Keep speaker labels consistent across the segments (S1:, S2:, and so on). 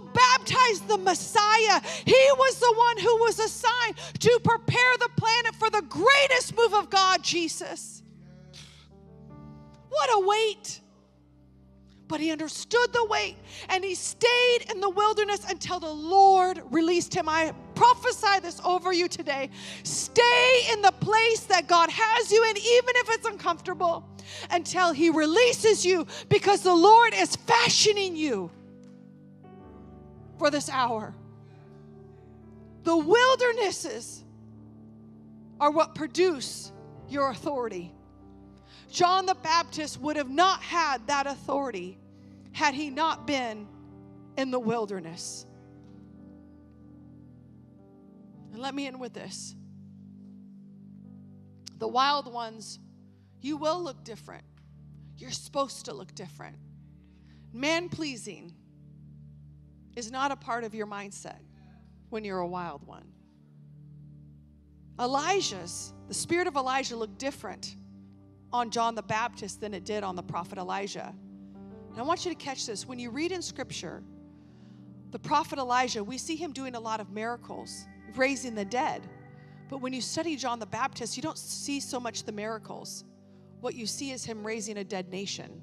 S1: baptized the Messiah. He was the one who was assigned to prepare the planet for the greatest move of God, Jesus. What a weight! But he understood the weight and he stayed in the wilderness until the Lord released him. I prophesy this over you today. Stay in the place that God has you in, even if it's uncomfortable, until he releases you because the Lord is fashioning you for this hour. The wildernesses are what produce your authority. John the Baptist would have not had that authority had he not been in the wilderness. And let me end with this the wild ones, you will look different. You're supposed to look different. Man pleasing is not a part of your mindset when you're a wild one. Elijah's, the spirit of Elijah looked different on John the Baptist than it did on the prophet Elijah. And I want you to catch this. When you read in scripture, the prophet Elijah, we see him doing a lot of miracles, raising the dead. But when you study John the Baptist, you don't see so much the miracles. What you see is him raising a dead nation.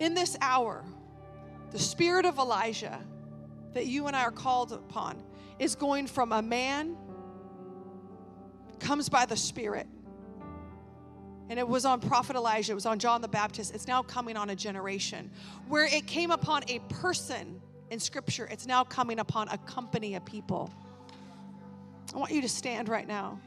S1: In this hour, the spirit of Elijah that you and I are called upon is going from a man comes by the Spirit. And it was on Prophet Elijah, it was on John the Baptist. It's now coming on a generation. Where it came upon a person in Scripture, it's now coming upon a company of people. I want you to stand right now.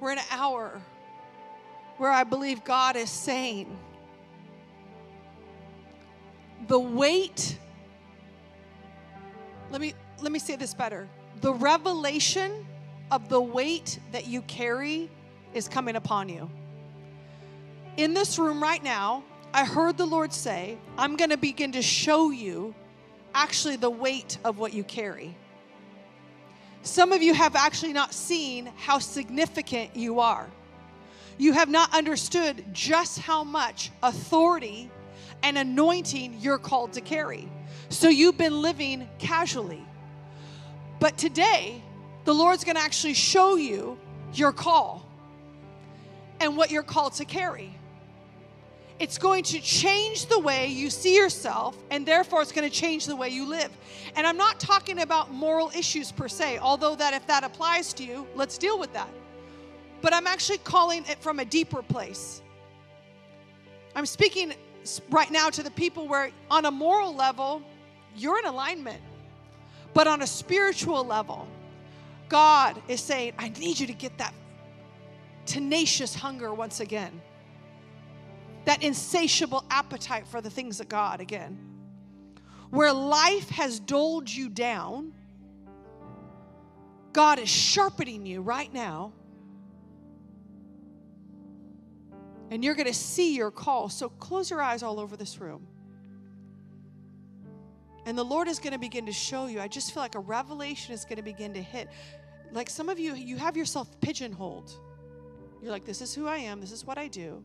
S1: We're in an hour where I believe God is saying, the weight let me let me say this better. The revelation of the weight that you carry is coming upon you. In this room right now i heard the lord say i'm going to begin to show you actually the weight of what you carry some of you have actually not seen how significant you are you have not understood just how much authority and anointing you're called to carry. So you've been living casually. But today, the Lord's going to actually show you your call and what you're called to carry. It's going to change the way you see yourself, and therefore it's going to change the way you live. And I'm not talking about moral issues per se, although that if that applies to you, let's deal with that. But I'm actually calling it from a deeper place. I'm speaking right now to the people where, on a moral level, you're in alignment. But on a spiritual level, God is saying, I need you to get that tenacious hunger once again, that insatiable appetite for the things of God again. Where life has doled you down, God is sharpening you right now and you're going to see your call. So close your eyes all over this room. And the Lord is going to begin to show you. I just feel like a revelation is going to begin to hit. Like some of you, you have yourself pigeonholed. You're like, this is who I am, this is what I do.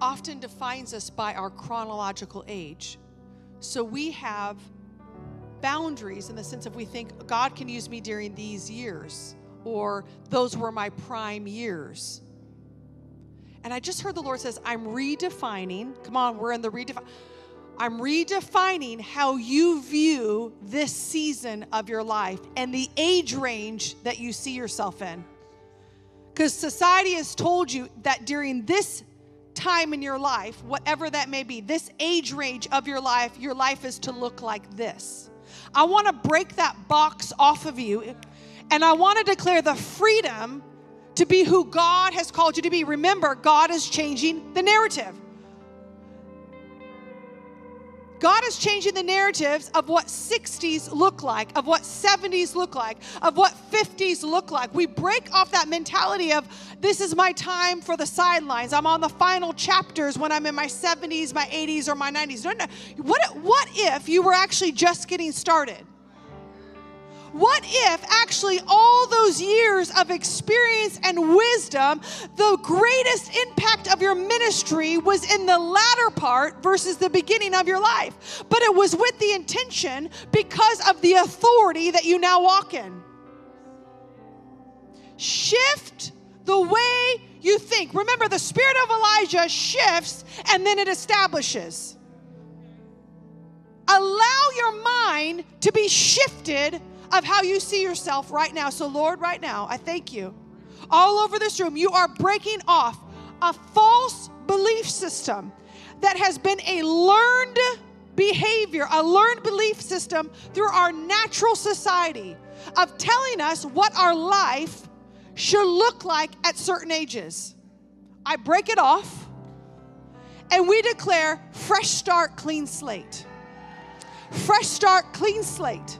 S1: often defines us by our chronological age. So we have boundaries in the sense of we think God can use me during these years or those were my prime years. And I just heard the Lord says, I'm redefining. Come on, we're in the redefine. I'm redefining how you view this season of your life and the age range that you see yourself in. Because society has told you that during this time in your life, whatever that may be, this age range of your life, your life is to look like this. I want to break that box off of you and I want to declare the freedom to be who God has called you to be. Remember, God is changing the narrative. God is changing the narratives of what 60s look like, of what 70s look like, of what 50s look like. We break off that mentality of this is my time for the sidelines. I'm on the final chapters when I'm in my 70s, my 80s, or my 90s. No, no. What, what if you were actually just getting started? What if actually all those years of experience and wisdom, the greatest impact of your ministry was in the latter part versus the beginning of your life? But it was with the intention because of the authority that you now walk in. Shift the way you think. Remember, the spirit of Elijah shifts and then it establishes. Allow your mind to be shifted of how you see yourself right now. So, Lord, right now, I thank you. All over this room, you are breaking off a false belief system that has been a learned behavior, a learned belief system through our natural society of telling us what our life should look like at certain ages. I break it off and we declare fresh start, clean slate. Fresh start, clean slate.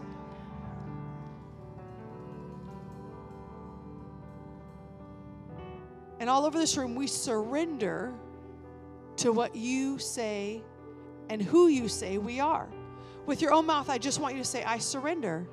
S1: And all over this room, we surrender to what you say and who you say we are. With your own mouth, I just want you to say, I surrender.